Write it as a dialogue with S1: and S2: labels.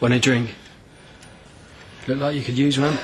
S1: when I drink. Look like you could use one.